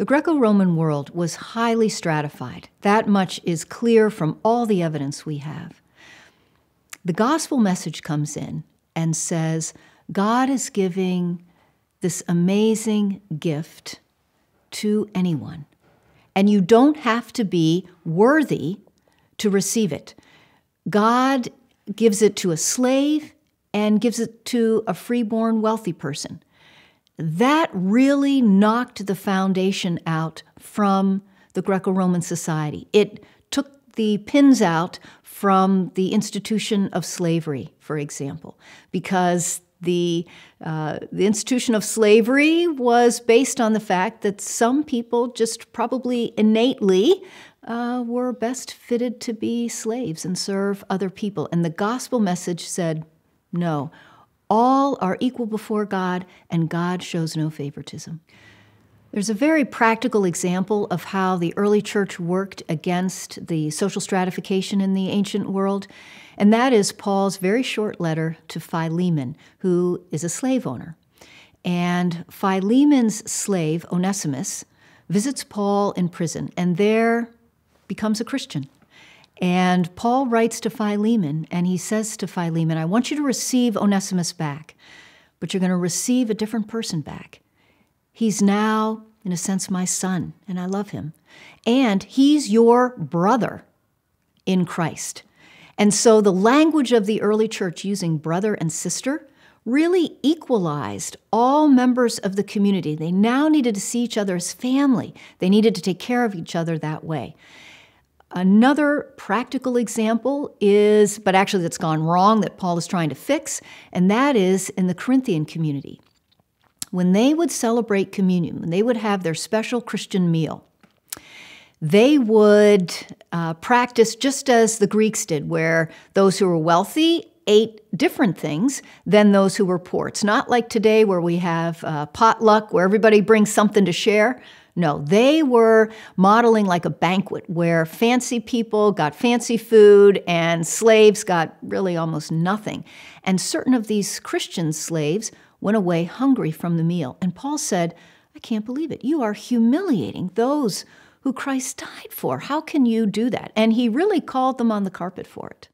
The Greco Roman world was highly stratified. That much is clear from all the evidence we have. The gospel message comes in and says God is giving this amazing gift to anyone. And you don't have to be worthy to receive it. God gives it to a slave and gives it to a freeborn wealthy person. That really knocked the foundation out from the Greco Roman society. It took the pins out from the institution of slavery, for example, because the, uh, the institution of slavery was based on the fact that some people just probably innately uh, were best fitted to be slaves and serve other people. And the gospel message said, no, all are equal before God, and God shows no favoritism. There's a very practical example of how the early church worked against the social stratification in the ancient world, and that is Paul's very short letter to Philemon, who is a slave owner. And Philemon's slave, Onesimus, visits Paul in prison and there becomes a Christian. And Paul writes to Philemon and he says to Philemon, I want you to receive Onesimus back, but you're going to receive a different person back. He's now, in a sense, my son, and I love him. And he's your brother in Christ. And so the language of the early church using brother and sister really equalized all members of the community. They now needed to see each other as family, they needed to take care of each other that way. Another practical example is, but actually that's gone wrong, that Paul is trying to fix, and that is in the Corinthian community. When they would celebrate communion, when they would have their special Christian meal, they would uh, practice just as the Greeks did, where those who were wealthy ate different things than those who were poor. It's not like today where we have uh, potluck where everybody brings something to share. No, they were modeling like a banquet where fancy people got fancy food and slaves got really almost nothing. And certain of these Christian slaves went away hungry from the meal. And Paul said, I can't believe it. You are humiliating those who Christ died for. How can you do that? And he really called them on the carpet for it.